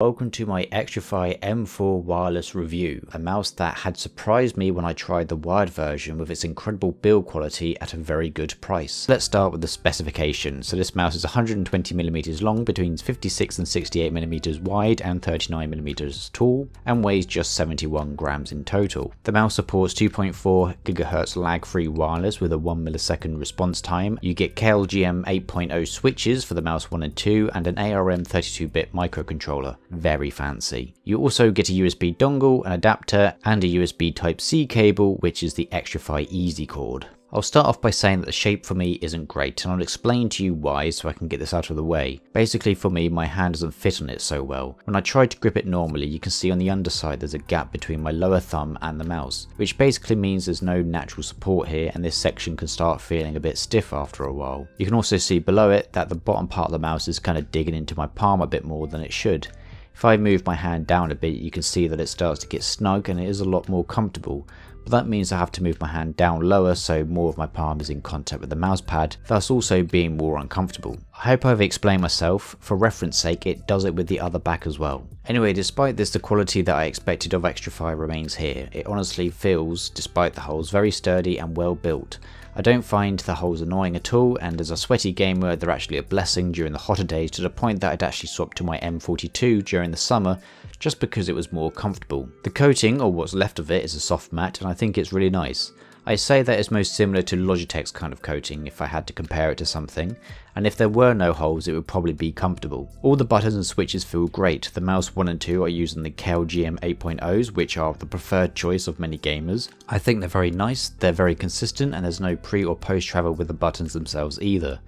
Welcome to my Xtrfy M4 wireless review, a mouse that had surprised me when I tried the wired version with its incredible build quality at a very good price. Let's start with the specifications. So this mouse is 120mm long, between 56 and 68mm wide and 39mm tall, and weighs just 71 grams in total. The mouse supports 2.4 GHz lag-free wireless with a 1 millisecond response time. You get KLGM 8.0 switches for the mouse 1 and 2 and an ARM 32-bit microcontroller very fancy. You also get a USB dongle, an adapter, and a USB Type-C cable, which is the Xtrfy Easy cord. I'll start off by saying that the shape for me isn't great, and I'll explain to you why so I can get this out of the way. Basically for me, my hand doesn't fit on it so well. When I try to grip it normally, you can see on the underside there's a gap between my lower thumb and the mouse, which basically means there's no natural support here and this section can start feeling a bit stiff after a while. You can also see below it that the bottom part of the mouse is kind of digging into my palm a bit more than it should. If I move my hand down a bit you can see that it starts to get snug and it is a lot more comfortable but that means I have to move my hand down lower so more of my palm is in contact with the mouse pad, thus also being more uncomfortable. I hope I've explained myself, for reference sake it does it with the other back as well. Anyway, despite this the quality that I expected of Xtrfy remains here. It honestly feels, despite the holes, very sturdy and well built. I don't find the holes annoying at all and as a sweaty gamer they're actually a blessing during the hotter days to the point that I'd actually swap to my M42 during the summer just because it was more comfortable. The coating or what's left of it is a soft matte and I think it's really nice. I say that it's most similar to Logitech's kind of coating if I had to compare it to something, and if there were no holes it would probably be comfortable. All the buttons and switches feel great, the mouse 1 and 2 are using the KLGM 8.0s which are the preferred choice of many gamers. I think they're very nice, they're very consistent and there's no pre or post travel with the buttons themselves either.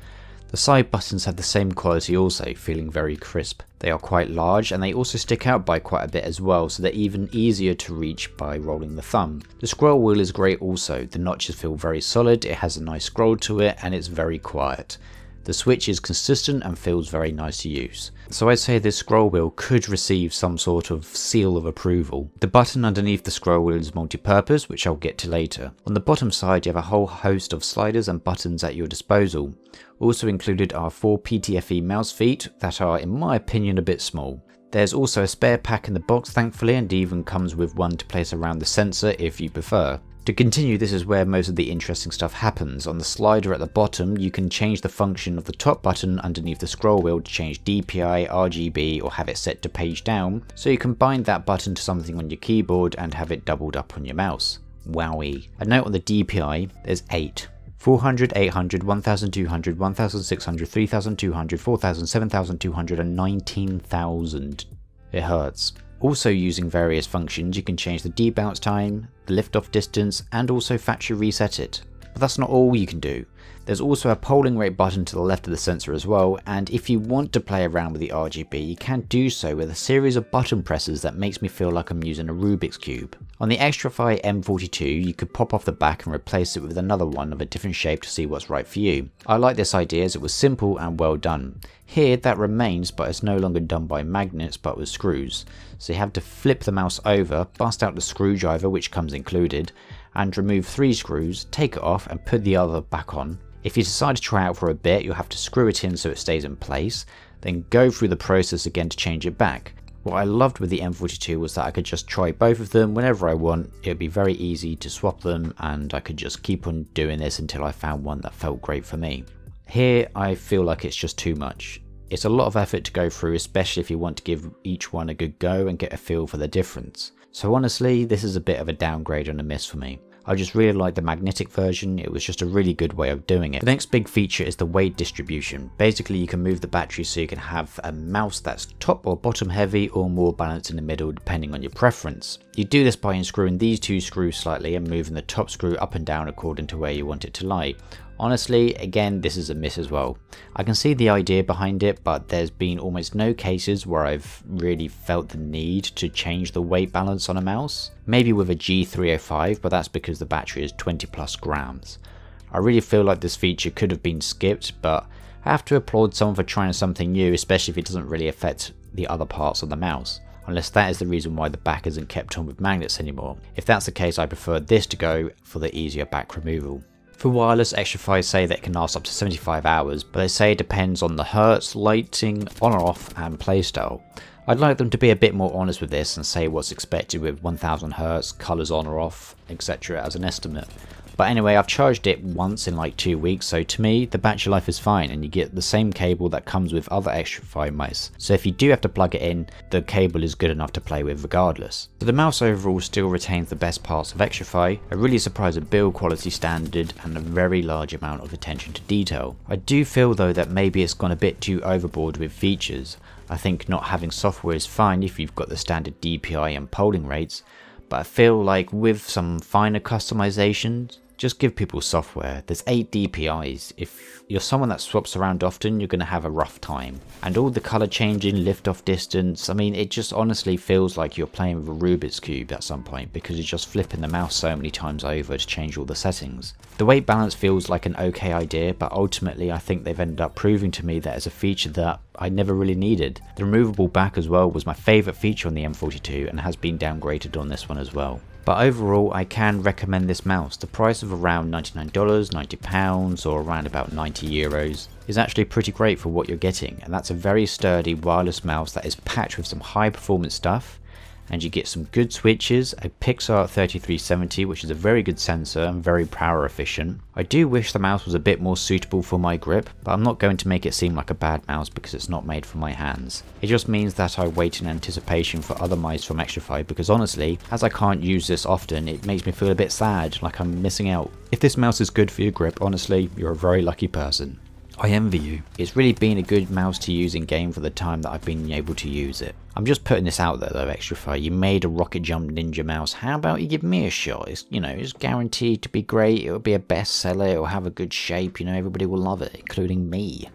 The side buttons have the same quality also, feeling very crisp. They are quite large and they also stick out by quite a bit as well, so they're even easier to reach by rolling the thumb. The scroll wheel is great also, the notches feel very solid, it has a nice scroll to it and it's very quiet. The switch is consistent and feels very nice to use. So I'd say this scroll wheel could receive some sort of seal of approval. The button underneath the scroll wheel is multi-purpose, which I'll get to later. On the bottom side you have a whole host of sliders and buttons at your disposal. Also included are four PTFE mouse feet that are in my opinion a bit small. There's also a spare pack in the box thankfully and even comes with one to place around the sensor if you prefer. To continue, this is where most of the interesting stuff happens. On the slider at the bottom, you can change the function of the top button underneath the scroll wheel to change DPI, RGB, or have it set to page down, so you can bind that button to something on your keyboard and have it doubled up on your mouse. Wowie. A note on the DPI, there's 8. 400, 800, 1200, 1600, 3200, 4000, 7200 and 19000. It hurts. Also using various functions you can change the debounce time, the lift-off distance and also factory reset it. But that's not all you can do. There's also a polling rate button to the left of the sensor as well, and if you want to play around with the RGB, you can do so with a series of button presses that makes me feel like I'm using a Rubik's Cube. On the Xtrfy M42, you could pop off the back and replace it with another one of a different shape to see what's right for you. I like this idea as it was simple and well done. Here that remains but it's no longer done by magnets but with screws. So you have to flip the mouse over, bust out the screwdriver which comes included, and remove three screws, take it off and put the other back on, if you decide to try out for a bit, you'll have to screw it in so it stays in place, then go through the process again to change it back. What I loved with the M42 was that I could just try both of them whenever I want, it would be very easy to swap them and I could just keep on doing this until I found one that felt great for me. Here I feel like it's just too much. It's a lot of effort to go through especially if you want to give each one a good go and get a feel for the difference. So honestly this is a bit of a downgrade and a miss for me. I just really like the magnetic version, it was just a really good way of doing it. The next big feature is the weight distribution. Basically you can move the battery so you can have a mouse that's top or bottom heavy or more balanced in the middle depending on your preference. You do this by unscrewing these two screws slightly and moving the top screw up and down according to where you want it to lie. Honestly, again, this is a miss as well. I can see the idea behind it, but there's been almost no cases where I've really felt the need to change the weight balance on a mouse. Maybe with a G305, but that's because the battery is 20 plus grams. I really feel like this feature could have been skipped, but I have to applaud someone for trying something new, especially if it doesn't really affect the other parts of the mouse unless that is the reason why the back isn't kept on with magnets anymore. If that's the case I prefer this to go for the easier back removal. For wireless, Xtrfy say that it can last up to 75 hours, but they say it depends on the hertz, lighting, on or off, and playstyle. I'd like them to be a bit more honest with this and say what's expected with 1000 hertz, colours on or off, etc. as an estimate. But anyway, I've charged it once in like two weeks, so to me, the battery life is fine and you get the same cable that comes with other Xtrfy mice. So if you do have to plug it in, the cable is good enough to play with regardless. So the mouse overall still retains the best parts of Xtrfy, a really surprising build quality standard and a very large amount of attention to detail. I do feel though that maybe it's gone a bit too overboard with features. I think not having software is fine if you've got the standard DPI and polling rates, but I feel like with some finer customizations, just give people software. There's 8 DPIs. If you're someone that swaps around often, you're going to have a rough time. And all the color changing, lift off distance, I mean, it just honestly feels like you're playing with a Rubik's Cube at some point because you're just flipping the mouse so many times over to change all the settings. The weight balance feels like an okay idea, but ultimately I think they've ended up proving to me that it's a feature that I never really needed. The removable back as well was my favourite feature on the M42 and has been downgraded on this one as well. But overall, I can recommend this mouse. The price of around $99, £90 or around about 90 euros is actually pretty great for what you're getting. And that's a very sturdy wireless mouse that is packed with some high performance stuff and you get some good switches, a PixArt 3370 which is a very good sensor and very power efficient. I do wish the mouse was a bit more suitable for my grip, but I'm not going to make it seem like a bad mouse because it's not made for my hands. It just means that I wait in anticipation for other mice from Xtrfy because honestly, as I can't use this often, it makes me feel a bit sad, like I'm missing out. If this mouse is good for your grip, honestly, you're a very lucky person. I envy you. It's really been a good mouse to use in game for the time that I've been able to use it. I'm just putting this out there though, Xtrfy. You made a rocket jump ninja mouse. How about you give me a shot? It's, you know, it's guaranteed to be great. It'll be a bestseller. It'll have a good shape. You know, everybody will love it, including me.